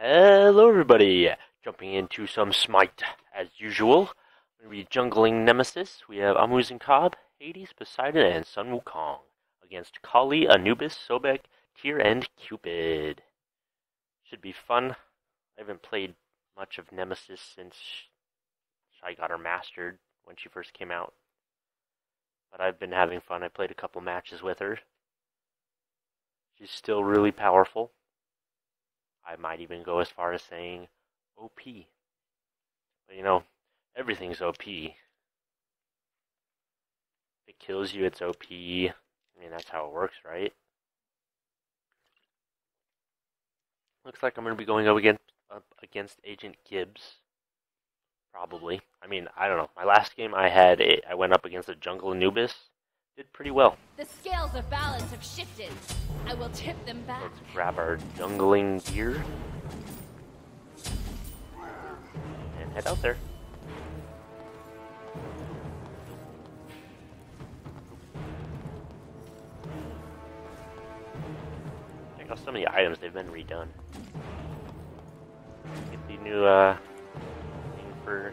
Hello, everybody! Jumping into some Smite as usual. We're going to be jungling Nemesis. We have Amuzin Cobb, Hades, Poseidon, and Sun Wukong against Kali, Anubis, Sobek, Tyr, and Cupid. Should be fun. I haven't played much of Nemesis since I got her mastered when she first came out. But I've been having fun. I played a couple matches with her. She's still really powerful. I might even go as far as saying OP. But you know, everything's OP. If it kills you, it's OP. I mean, that's how it works, right? Looks like I'm going to be going up against, up against Agent Gibbs. Probably. I mean, I don't know. My last game I had, a, I went up against a Jungle Anubis. Did pretty well. The scales of balance have shifted. I will tip them back. Let's grab our jungling gear. And head out there. Check out some of the items, they've been redone. Get the new uh, thing for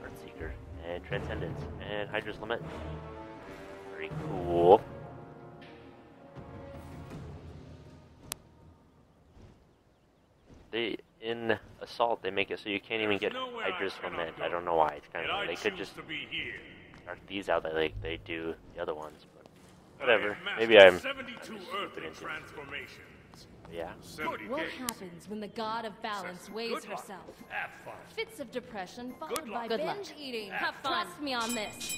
Heartseeker and Transcendence and Hydra's Lament. Very cool. They in Assault they make it so you can't even get Hydra's Lament. I don't know why. It's kind of they could just start these out like they do the other ones, but whatever. Maybe I'm, I'm just stupid. Yeah. What happens when the god of balance weighs herself? Have fun. Fits of depression followed Good by luck. binge eating. Have fun. Trust me on this.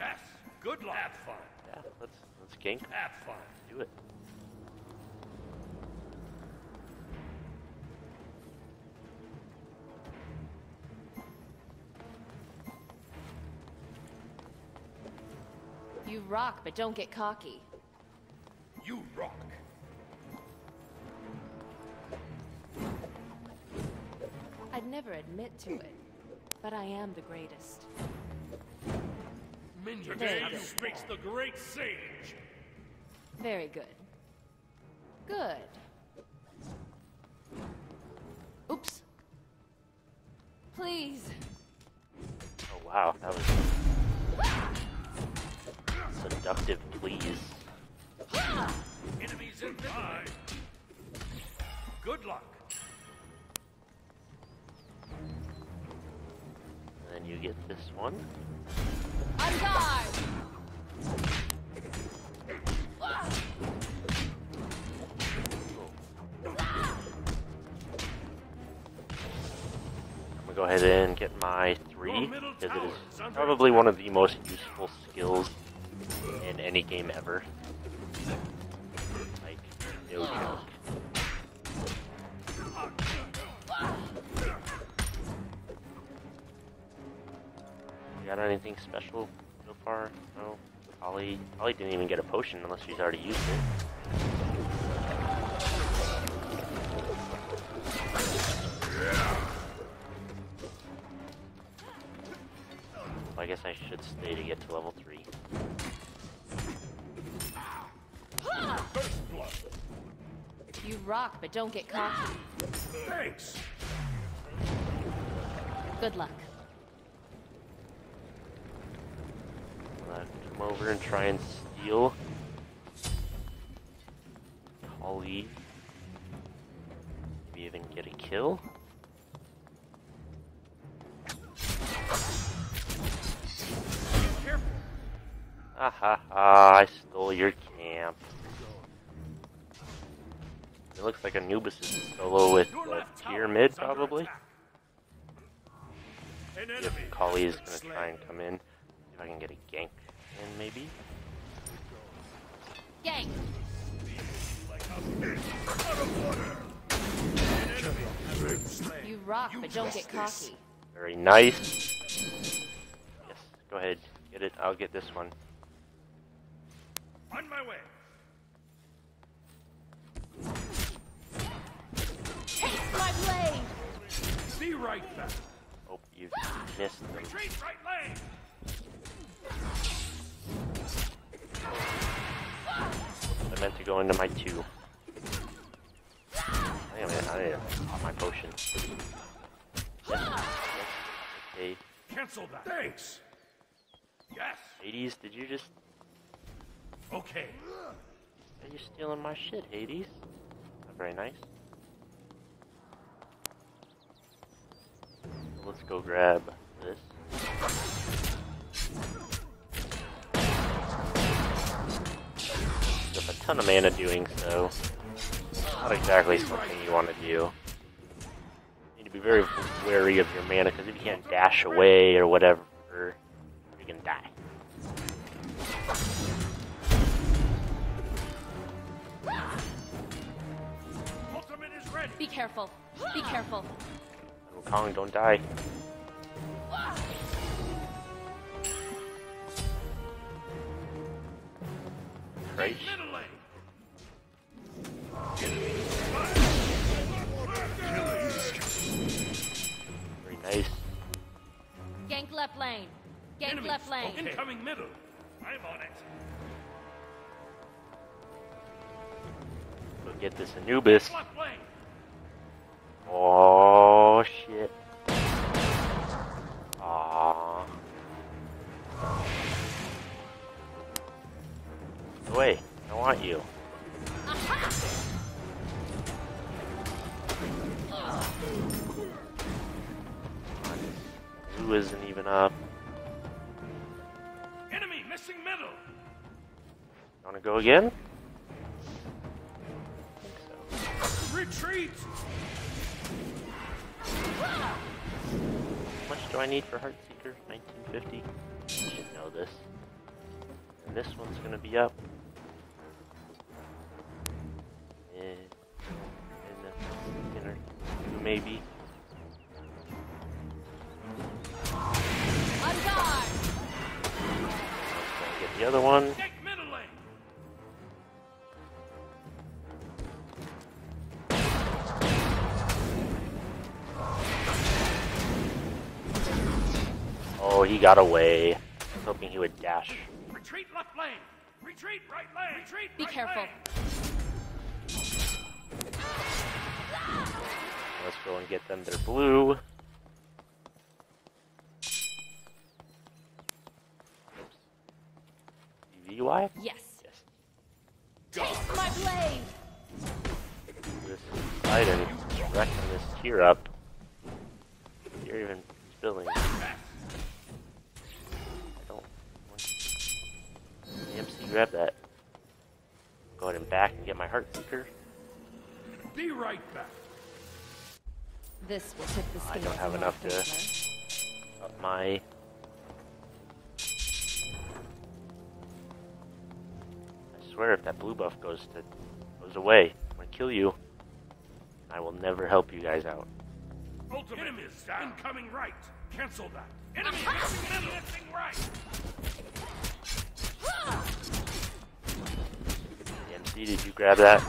Yes. Good luck. Have fun. Yeah, let's let's gank. Have fun. Do it. You rock, but don't get cocky. You rock. I'd never admit to it, but I am the greatest. Minions Very have good. speaks the great sage. Very good. Good. Oops. Please. Oh wow, that was seductive. Please. Enemies in line. Good luck. And then you get this one. On guard! I'm gonna go ahead and get my three because it is probably one of the most useful skills in any game ever. Like no joke. You anything special so far? No. Holly, Holly didn't even get a potion unless she's already used it. I guess I should stay to get to level 3. You rock, but don't get cocky. Thanks. Good luck. I'm gonna come over and try and steal Holly. Maybe even get a kill. Ah ha ha, I stole your camp. It looks like Anubis is solo with uh, mid, probably. You rock, but don't get cocky. Very nice. Yes, go ahead. Get it. I'll get this one. On my way. Taste my blade! Be right back. Oh, you missed them. Retreat right lane. I meant to go into my two. Ah! Damn it, I didn't pop my potion. Okay, Cancel that. Thanks. Yes. Hades, did you just... Okay. Are you stealing my shit, Hades? Not very nice. Let's go grab this. With a ton of mana doing so. Not exactly something you want to do. You need to be very wary of your mana, because if you can't dash away or whatever, you can die. Ultimate is ready. Be careful. Be careful. Kong, don't die. Christ. Incoming middle. I'm on it. Go get this Anubis. Left lane. Again? So. Retreat. How much do I need for Heartseeker? 1950? I should know this. And this one's gonna be up. Eh, in the inner maybe. On guard. Gonna get the other one. Oh, he got away. I was hoping he would dash. Retreat left lane. Retreat right lane. Retreat Be right careful. lane. Let's go and get them their blue. Oops. VY? Yes. Yes. Taste my blade. This Biden wrecking this tier up. You're even spilling. I don't want EMC grab that. Go ahead and back and get my heart seeker. Be right back. This will tip the I don't have enough to- Up my I swear if that blue buff goes to goes away, I'm gonna kill you. I will never help you guys out. Ultimate is down. Incoming right. Cancel that. Enemy missing. Missing right. Did you grab that?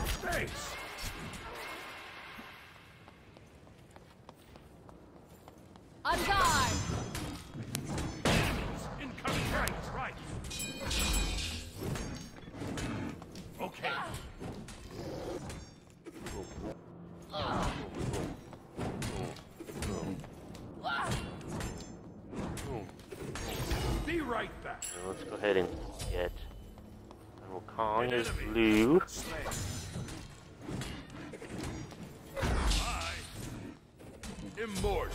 Immortal.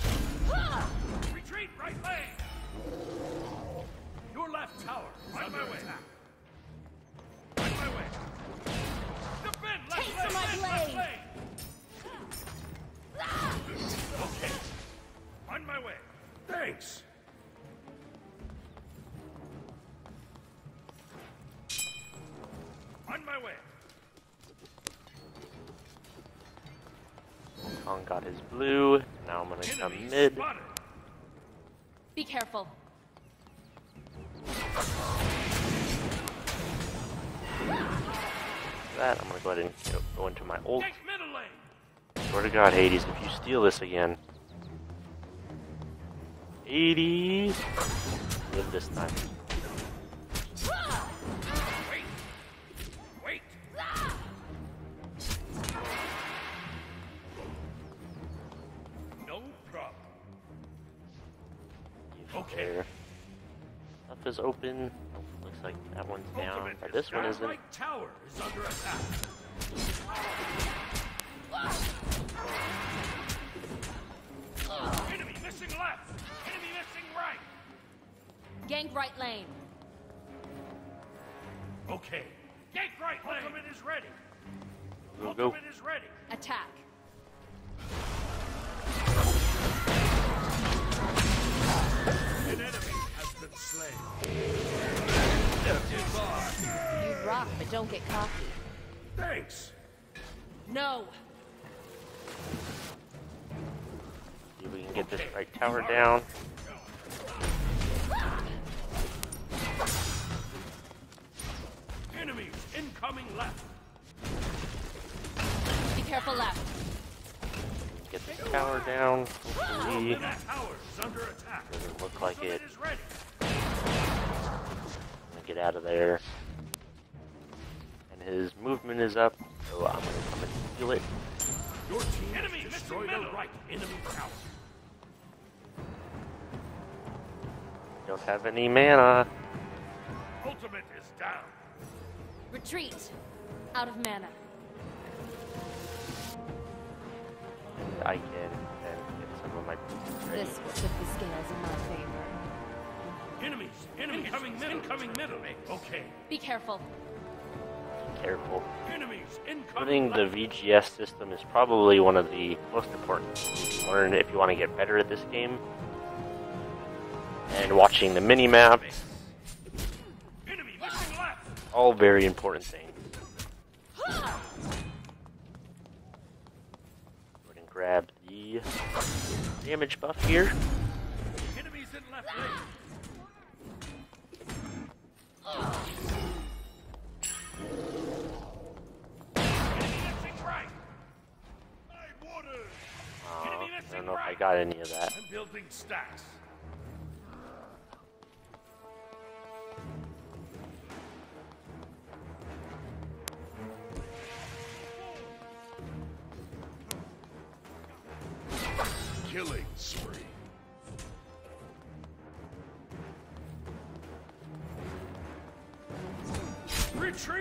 Retreat right lane. Your left tower. On my way. On my way. Defend left Taste lane. my left blade. lane. Okay. On my way. Thanks. On my way. Kong got his blue. Now I'm gonna come Enemy mid. spotted. Be careful. That I'm gonna go ahead and you know, go into my ult. Take. Swear to God, Hades, if you steal this again. Hades! Live this time. Is open. Looks like that one's down, Ultimate but this one isn't. Right tower is under attack. Enemy missing left. Enemy missing right. Gank right lane. Okay. Gank right lane. Ultimate is ready. Go, go. Ultimate is ready. Attack. Slain. You rock, but don't get cocky. Thanks. No. See if we can get this right tower down. Enemies incoming left. Be careful left. Get this tower down. Hopefully, That tower is under attack. doesn't look like Ultimate it. is ready. I'm gonna get out of there. And his movement is up, so I'm gonna come and steal it. Your team enemy destroyed the right enemy tower. Don't have any mana. Ultimate is down. Retreat. Out of mana. And I can then get some of my ready. This will tip the scales in my favor. Enemies, enemies incoming middle, incoming middle. Okay. Be careful. Be Careful. Enemies Learning the. VGS system is probably one of the most important things to learn if you want to get better at this game. And watching the mini map. Enemy missing left. all very important things. Go ahead and grab the damage buff here. Enemies in left lane. Enemy missing right. My waters. Aw, Enemy I missing don't know if I right. Oh, got any of that. I'm building stacks. Killing spree.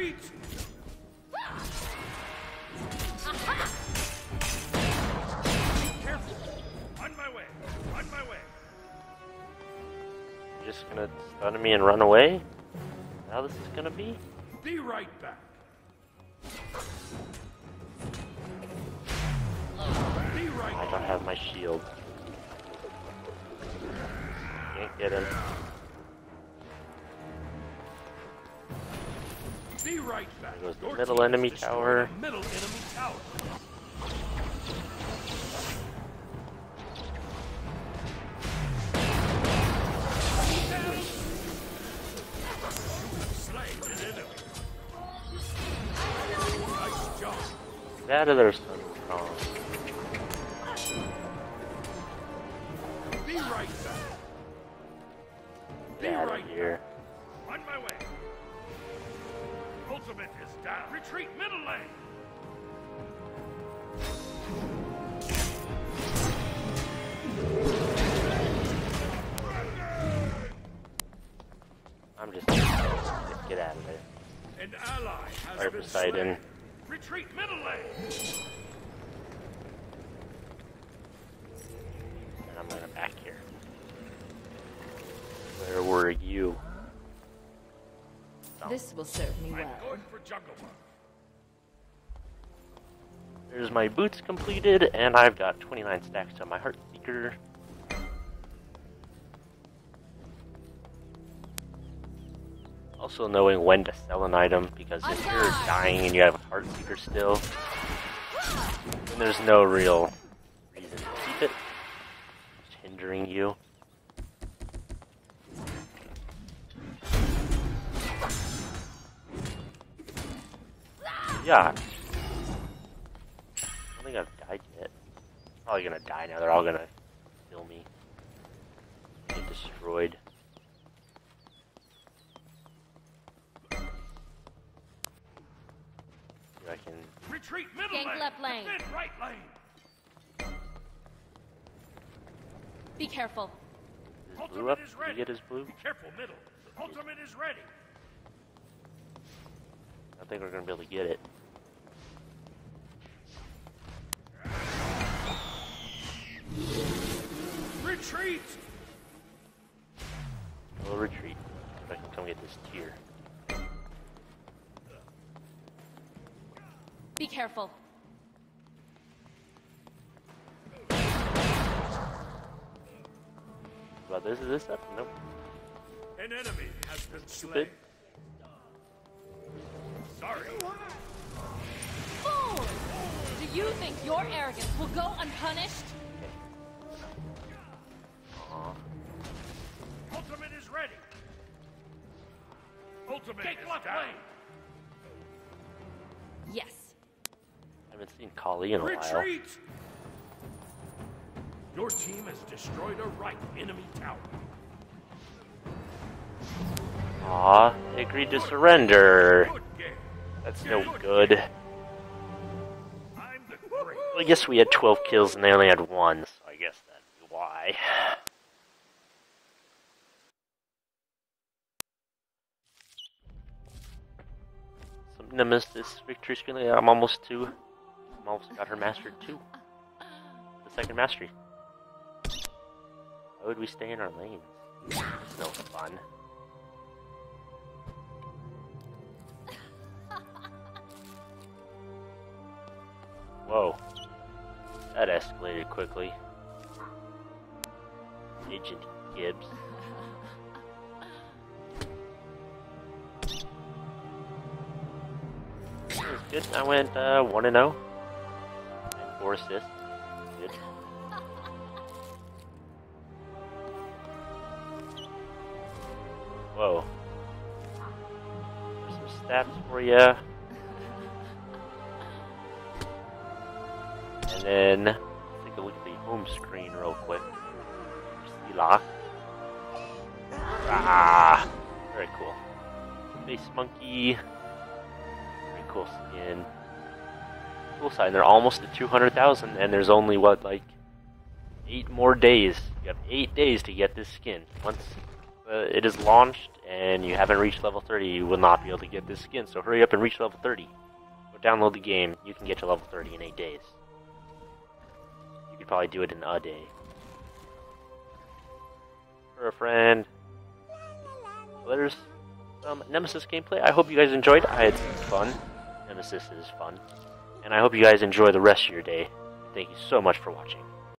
Retreat! Careful! On my way! On my way! You're just gonna stun me and run away? How this is gonna be? Be right back. Be right I don't have my shield. Can't get him. Right back. There goes the middle enemy tower. Middle enemy tower. Slain an enemy. Nice job. That other son Kong. Be right back. Be Get out right of here. On down. Retreat middle lane. I'm just get out of there. An ally has Right beside slain. him. Retreat middle lane. And I'm gonna back here. Where were you? This will serve me I'm well. going for jungle buff. There's my boots completed, and I've got 29 stacks on my Heart Seeker. Also knowing when to sell an item, because if you're dying and you have a Heart Seeker still, then there's no real reason to keep it. It's hindering you. Yeah. I don't think I've died yet. Probably gonna die now. They're all gonna kill me. Get destroyed. See if I can. Retreat middle Gank lane. left lane. Defend right lane. Be careful. his blue up? Is ready. get his blue? Be careful, middle. Ultimate is ready. I think we're gonna be able to get it. Retreat! We'll retreat. If I can come get this tier. Be careful. About this is this up? Nope. An enemy has been slain. Sorry. Fool! Do you think your arrogance will go unpunished? Take is down. Yes. I haven't seen Kali in a while. Retreat! Your team has destroyed a right enemy tower. Aw, they agreed to surrender. That's no good. I'm the great. Well, I guess we had 12 kills and they only had one, Some this victory screen. I'm almost to. I'm almost got her mastered too. The second mastery. Why would we stay in our lanes? It's no fun. Whoa. That escalated quickly. Agent Gibbs. Good. I went uh, 1 and 0. And 4 assists. Good. Whoa. There's some stats for you. And then take a look at the home screen real quick. See lock. Ah, very cool. Face monkey. Cool skin. Cool sign. They're almost at 200,000, and there's only what like eight more days. You have eight days to get this skin. Once uh, it is launched and you haven't reached level 30, you will not be able to get this skin. So hurry up and reach level 30. Go download the game. You can get to level 30 in eight days. You could probably do it in a day. For a friend. Well, there's some Nemesis gameplay. I hope you guys enjoyed. I had some fun. Nemesis is fun. And I hope you guys enjoy the rest of your day. Thank you so much for watching.